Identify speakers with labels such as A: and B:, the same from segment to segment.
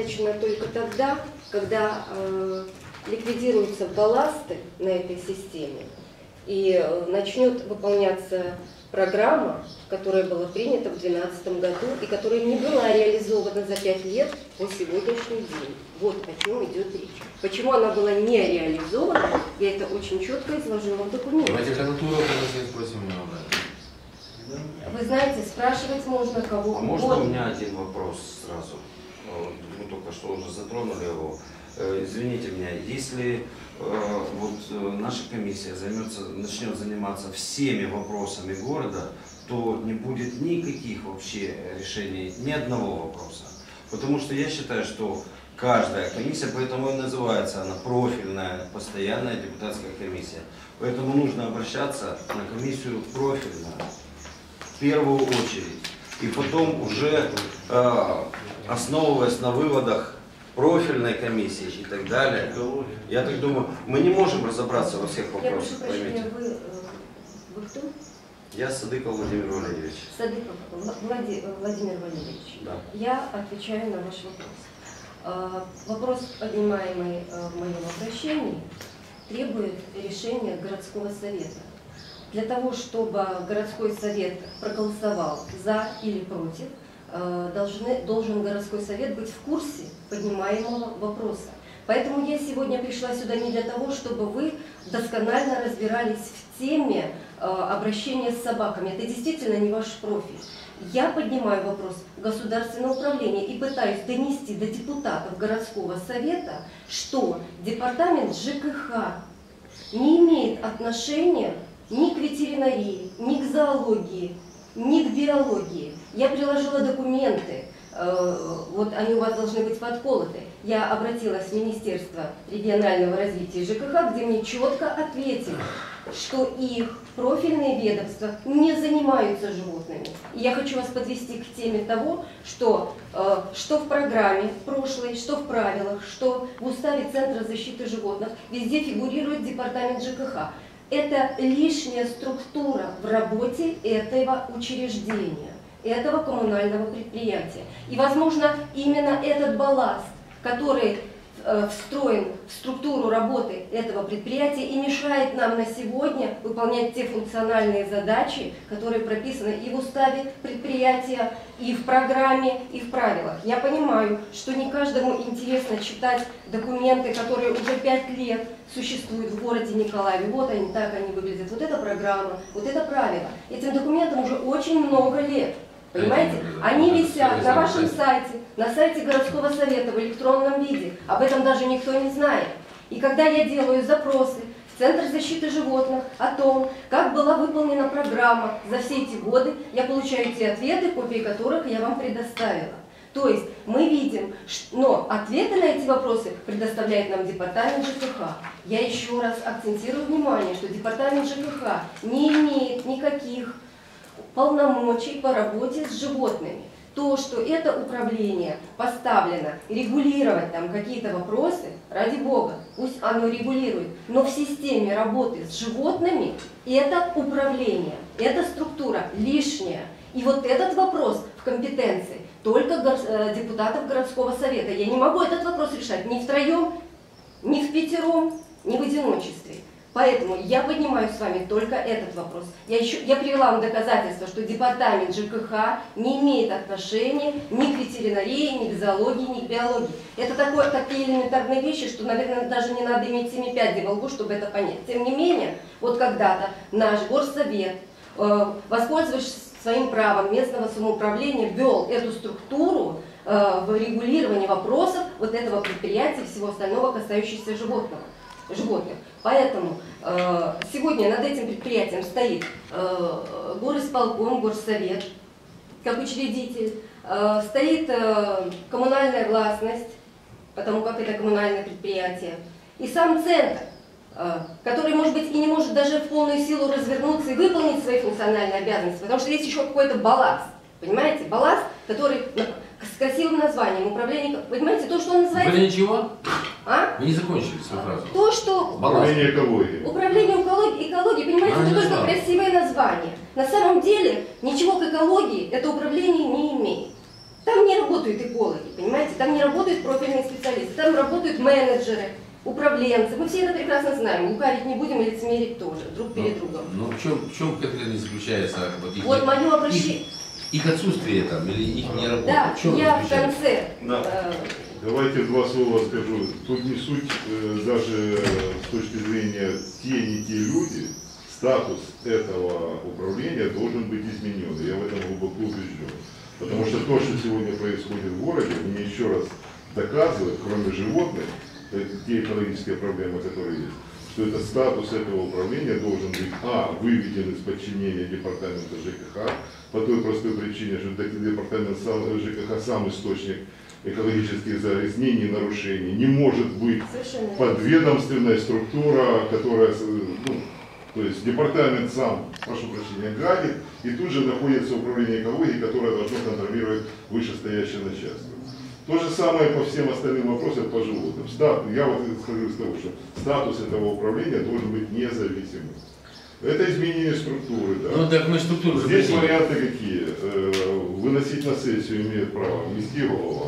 A: Начано только тогда, когда э, ликвидируются балласты на этой системе и э, начнет выполняться программа, которая была принята в 2012 году и которая не была реализована за пять лет по сегодняшний день. Вот о чем идет речь. Почему она была не реализована, я это очень четко изложила в документе.
B: Давайте спросим.
A: Вы знаете, спрашивать можно кого
C: А можно у меня один вопрос сразу? Только что уже затронули его. Э, Извините меня, если э, вот э, наша комиссия займется, начнет заниматься всеми вопросами города, то не будет никаких вообще решений, ни одного вопроса. Потому что я считаю, что каждая комиссия, поэтому и называется она профильная, постоянная депутатская комиссия. Поэтому нужно обращаться на комиссию профильную в первую очередь. И потом уже э, основываясь на выводах профильной комиссии и так далее, я так думаю, мы не можем разобраться во всех
A: Я
C: вопросах,
A: прощения,
C: поймите.
A: вы, э, вы кто?
C: Я Садыков Владимир Валерьевич.
A: Садыков Вла- Влади- Владимир Валерьевич.
C: Да.
A: Я отвечаю на ваш вопрос. А, Вопрос, поднимаемый э, в моем обращении, требует решения городского совета. Для того, чтобы городской совет проголосовал за или против, э, должны, должен городской совет быть в курсе поднимаемого вопроса. Поэтому я сегодня пришла сюда не для того, чтобы вы досконально разбирались в теме э, обращения с собаками. Это действительно не ваш профиль. Я поднимаю вопрос государственного управления и пытаюсь донести до депутатов городского совета, что департамент ЖКХ не имеет отношения ни к ветеринарии, ни к зоологии, ни к биологии. Я приложила документы, э, вот они у вас должны быть подколоты. Я обратилась в Министерство регионального развития ЖКХ, где мне четко ответили, что их профильные ведомства не занимаются животными. И я хочу вас подвести к теме того, что, э, что в программе прошлой, что в правилах, что в уставе Центра защиты животных, везде фигурирует департамент ЖКХ. Это лишняя структура в работе этого учреждения, этого коммунального предприятия. И, возможно, именно этот балласт, который встроен в структуру работы этого предприятия и мешает нам на сегодня выполнять те функциональные задачи, которые прописаны и в уставе предприятия, и в программе, и в правилах. Я понимаю, что не каждому интересно читать документы, которые уже пять лет существуют в городе Николаеве. Вот они, так они выглядят. Вот эта программа, вот это правило. Этим документам уже очень много лет. Понимаете? Они висят на вашем сайте, на сайте городского совета в электронном виде. Об этом даже никто не знает. И когда я делаю запросы в Центр защиты животных о том, как была выполнена программа за все эти годы, я получаю те ответы, копии которых я вам предоставила. То есть мы видим, но ответы на эти вопросы предоставляет нам департамент ЖКХ. Я еще раз акцентирую внимание, что департамент ЖКХ не имеет никаких полномочий по работе с животными. То, что это управление поставлено регулировать там какие-то вопросы, ради бога, пусть оно регулирует, но в системе работы с животными это управление, эта структура лишняя. И вот этот вопрос в компетенции только э, депутатов городского совета. Я не могу этот вопрос решать ни втроем, ни в пятером, ни в одиночестве. Поэтому я поднимаю с вами только этот вопрос. Я, еще, я привела вам доказательства, что департамент ЖКХ не имеет отношения ни к ветеринарии, ни к зоологии, ни к биологии. Это такое, такие элементарные вещи, что, наверное, даже не надо иметь семи пядей во лбу, чтобы это понять. Тем не менее, вот когда-то наш горсовет, э, воспользовавшись своим правом местного самоуправления, ввел эту структуру э, в регулировании вопросов вот этого предприятия и всего остального, касающегося животного животных. Поэтому э, сегодня над этим предприятием стоит э, горисполком, горсовет, как учредитель, э, стоит э, коммунальная властность, потому как это коммунальное предприятие, и сам центр, э, который, может быть, и не может даже в полную силу развернуться и выполнить свои функциональные обязанности, потому что есть еще какой-то балласт, понимаете, балласт, который на- с красивым названием управление, понимаете, то, что он называется,
B: ничего?
A: А?
B: Вы не закончили свою фразу.
A: То, что.
D: Управление экологии.
A: Управление экологией, экологией, понимаете,
B: Она
A: это только
B: знала.
A: красивое название. На самом деле ничего к экологии это управление не имеет. Там не работают экологи, понимаете? Там не работают профильные специалисты, там работают менеджеры, управленцы. Мы все это прекрасно знаем. Лукавить не будем и лицемерить тоже, друг перед другом.
D: Ну, в чем, в чем конкретно заключается вот их,
A: Вот мое обращение.
D: их, их отсутствие там или их не работа?
A: Да, я в конце.
E: Да.
A: э,
E: Давайте два слова скажу. Тут не суть э, даже с точки зрения те, не те люди, статус этого управления должен быть изменен. Я в этом глубоко убежден. Потому что то, что сегодня происходит в городе, мне еще раз доказывает, кроме животных, э, те экологические проблемы, которые есть, что это статус этого управления должен быть, а, выведен из подчинения департамента ЖКХ, по той простой причине, что департамент ЖКХ сам источник экологических загрязнений и нарушений. Не может быть
A: Совершенно
E: подведомственная структура, которая, ну, то есть департамент сам, прошу прощения, гадит, и тут же находится управление экологии, которое должно контролировать вышестоящее начальство. То же самое по всем остальным вопросам по животным. Стат- я вот исхожу из того, что статус этого управления должен быть независимым. Это изменение структуры, да.
D: Ну так мы структуру
E: Здесь варианты какие? Э, Выносить на сессию имеет право міський голова,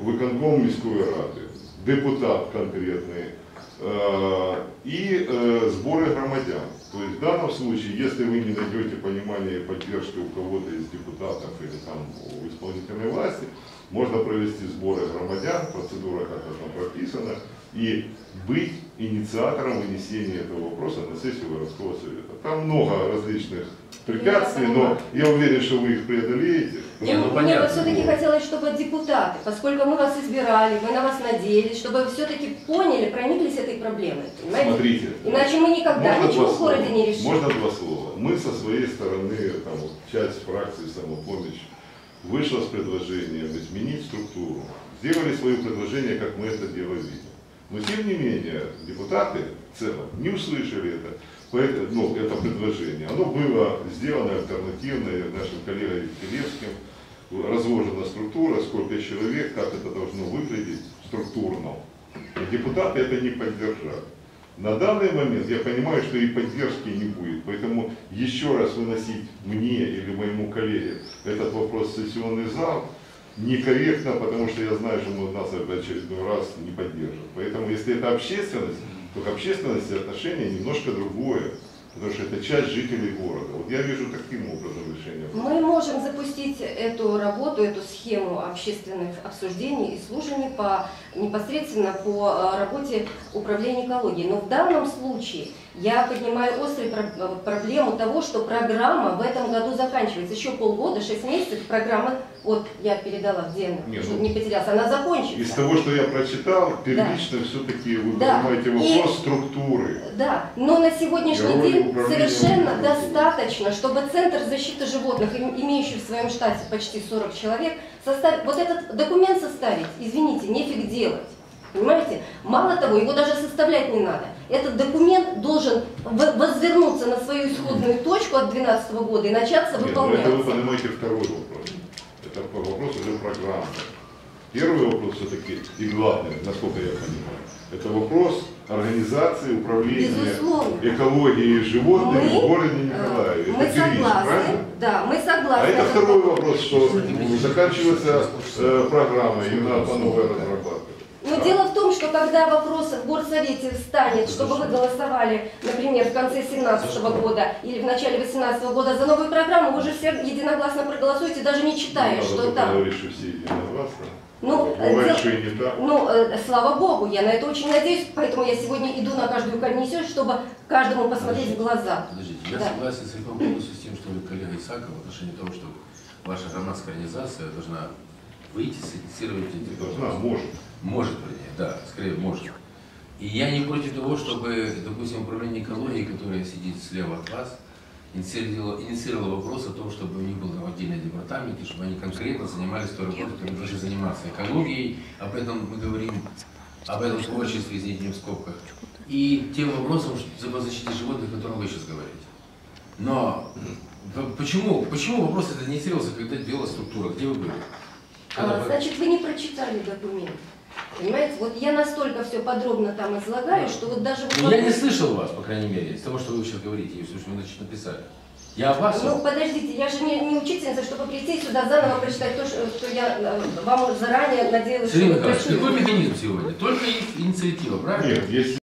E: виконком міської ради, депутат конкретный э, и э, сборы громадян. То есть в данном случае, если вы не найдете понимания и поддержки у кого-то из депутатов или там у исполнительной власти, можно провести сборы громадян, процедура как-то там прописана, и быть инициатором вынесения этого вопроса на сессию городского совета. Там много различных препятствий, но я уверен, что вы их преодолеете.
D: Не, ну
A: Мне бы
D: понятно.
A: все-таки хотелось, чтобы депутаты, поскольку мы вас избирали, мы на вас надеялись, чтобы вы все-таки поняли, прониклись этой проблемой. Понимаете?
E: Смотрите.
A: Иначе мы никогда
E: Можно
A: ничего в городе не решим.
E: Можно два слова? Мы со своей стороны, там, вот, часть фракции «Самопомощь» вышла с предложением изменить структуру. Сделали свое предложение, как мы это дело видим. Но тем не менее, депутаты в целом не услышали это, поэт- ну, это предложение. Оно было сделано альтернативно нашим коллегой Телевским, разложена структура, сколько человек, как это должно выглядеть структурно. И депутаты это не поддержали. На данный момент я понимаю, что и поддержки не будет, поэтому еще раз выносить мне или моему коллеге этот вопрос в сессионный зал некорректно, потому что я знаю, что мы нас в очередной раз не поддержат. Поэтому если это общественность, то к общественности отношение немножко другое, потому что это часть жителей города. Вот я вижу таким образом решение.
A: Мы можем запустить эту работу, эту схему общественных обсуждений и слушаний по, непосредственно по э, работе управления экологией. Но в данном случае я поднимаю острую э, проблему того, что программа в этом году заканчивается. Еще полгода, 6 месяцев программа, вот я передала, где она,
E: Не,
A: чтобы
E: ну,
A: не потерялась, она закончится.
E: Из того, что я прочитал, первично все-таки вы
A: Да.
E: поднимаете
A: И-
E: вопрос структуры.
A: Да, но на сегодняшний
E: Роли
A: день совершенно достаточно, чтобы Центр защиты животных, им- имеющий в своем штате почти 40 человек, состав- вот этот документ составить, извините, нефиг делать. Понимаете? Мало того, его даже составлять не надо. Этот документ должен возвернуться на свою исходную точку от 2012 года и начаться
E: Нет, ну это вы понимаете второй вопрос. Это вопрос уже программы. Первый вопрос все-таки и главный, насколько я понимаю, это вопрос организации управления
A: Безусловно.
E: экологией животных
A: Мы,
E: в городе
A: э,
E: Николаеве.
A: Мы
E: это
A: согласны,
E: правильно?
A: да, мы
E: А
A: согласны.
E: это второй вопрос, что заканчивается э, программа, и надо по новой разрабатывать.
A: Но дело в том, что когда вопрос в горсовете встанет, чтобы вы голосовали, например, в конце 2017 года или в начале 2018 года за новую программу, вы же все единогласно проголосуете, даже не читая,
E: Надо
A: что
E: только
A: там.
E: говорить, что все единогласно.
A: Ну,
E: Бывает,
A: дел-
E: что и не так.
A: Ну, э, слава богу, я на это очень надеюсь, поэтому я сегодня иду на каждую комиссию, чтобы каждому посмотреть в глаза.
D: Подождите, я
A: Да.
D: согласен целиком полностью с тем, что говорит коллега Исаков в отношении того, что ваша громадская организация должна выйти, синициировать эти
E: Должна, может.
D: Может, вернее, да, скорее может. И я не против того, чтобы, допустим, управление экологией, которое сидит слева от вас, инициировало, инициировало вопрос о том, чтобы у них был там отдельный департамент, и чтобы они конкретно занимались той работой, которой должны заниматься экологией. Об этом мы говорим, об этом творчестве, извините, в скобках. И тем вопросом по защите животных, о котором вы сейчас говорите. Но почему, почему вопрос этот инициировался, когда делала структура? Где вы были? Когда
A: А,
D: вы-
A: Значит, вы не прочитали документ. Понимаете, вот я настолько все подробно там излагаю, что вот даже... вот
D: Ну, я не слышал вас, по крайней мере, из того, что вы сейчас говорите, если уж вы значит, написали. Я вас...
A: Ну, подождите, я же не, не учительница, чтобы прийти сюда заново прочитать то, что что я э, вам заранее надеялась, что
D: Сергей
A: вы
D: Николаевич, какой механизм сегодня? Только инициатива, правильно?
E: Нет, если